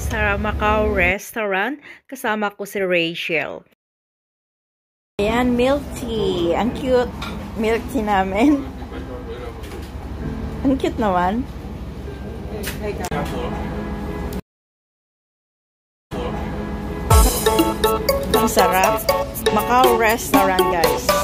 sa Macau Restaurant. Kasama ko si Rachel. Ayan, milk tea. Ang cute milk tea namin. Ang cute naman. Ang sarap. Macau Restaurant, guys.